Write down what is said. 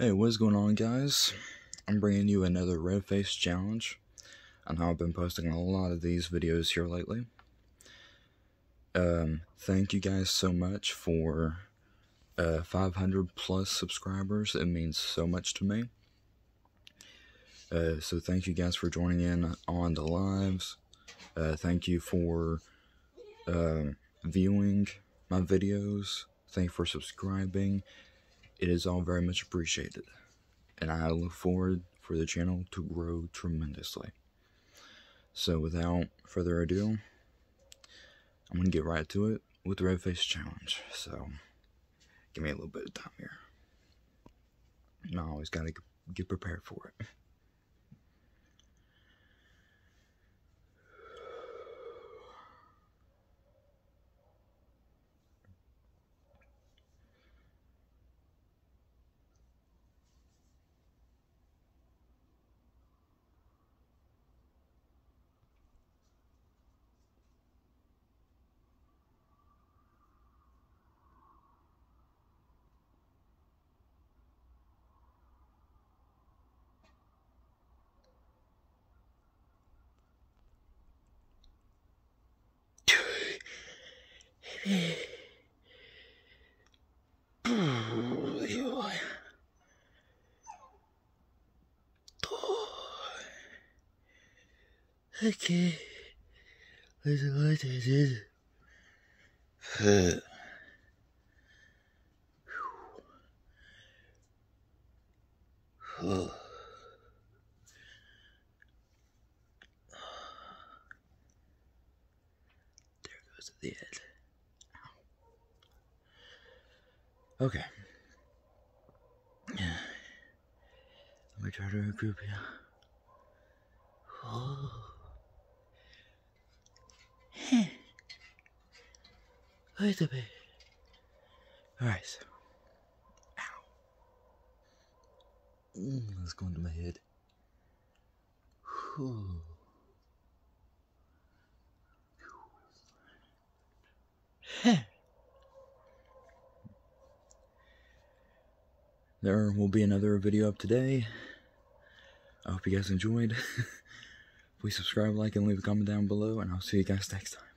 Hey, what's going on, guys? I'm bringing you another red face challenge. I know I've been posting a lot of these videos here lately. Um, thank you guys so much for uh, 500 plus subscribers. It means so much to me. Uh, so thank you guys for joining in on the lives. Uh, thank you for uh, viewing my videos. Thank you for subscribing. It is all very much appreciated. And I look forward for the channel to grow tremendously. So without further ado, I'm going to get right to it with the Red Face Challenge. So give me a little bit of time here. I always got to get prepared for it. Okay. Let's I did. Oh. There goes the end. Okay. Let me try to regroup here. Oh. Wait a minute. Alright. Mm, let's go into my head. Whew. There will be another video up today. I hope you guys enjoyed. Please subscribe, like, and leave a comment down below, and I'll see you guys next time.